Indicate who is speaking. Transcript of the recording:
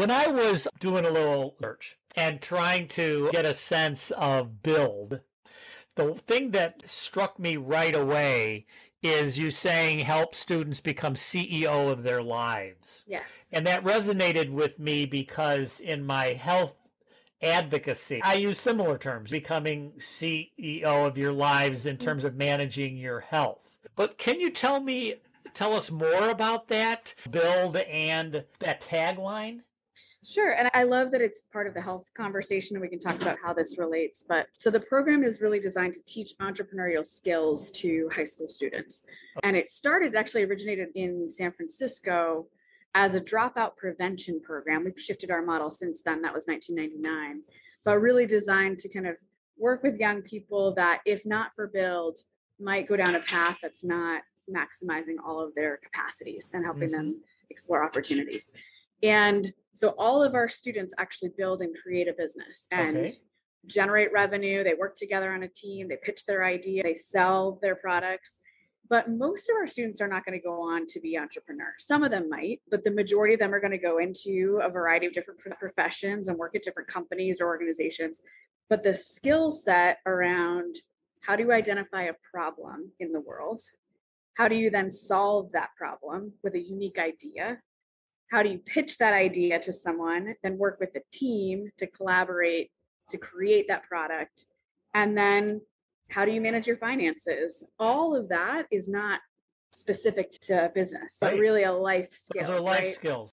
Speaker 1: When I was doing a little search and trying to get a sense of build, the thing that struck me right away is you saying help students become CEO of their lives.
Speaker 2: Yes.
Speaker 1: And that resonated with me because in my health advocacy, I use similar terms, becoming CEO of your lives in terms of managing your health. But can you tell me, tell us more about that build and that tagline?
Speaker 2: Sure. And I love that it's part of the health conversation and we can talk about how this relates. But so the program is really designed to teach entrepreneurial skills to high school students. And it started, actually originated in San Francisco as a dropout prevention program. We've shifted our model since then. That was 1999, but really designed to kind of work with young people that, if not for build, might go down a path that's not maximizing all of their capacities and helping mm-hmm. them explore opportunities. And so all of our students actually build and create a business and okay. generate revenue. They work together on a team, they pitch their idea, they sell their products. But most of our students are not going to go on to be entrepreneurs. Some of them might, but the majority of them are going to go into a variety of different professions and work at different companies or organizations. But the skill set around how do you identify a problem in the world? How do you then solve that problem with a unique idea? How do you pitch that idea to someone, then work with the team to collaborate to create that product? And then how do you manage your finances? All of that is not specific to business, right. but really a life skill.
Speaker 1: Those are life
Speaker 2: right?
Speaker 1: skills.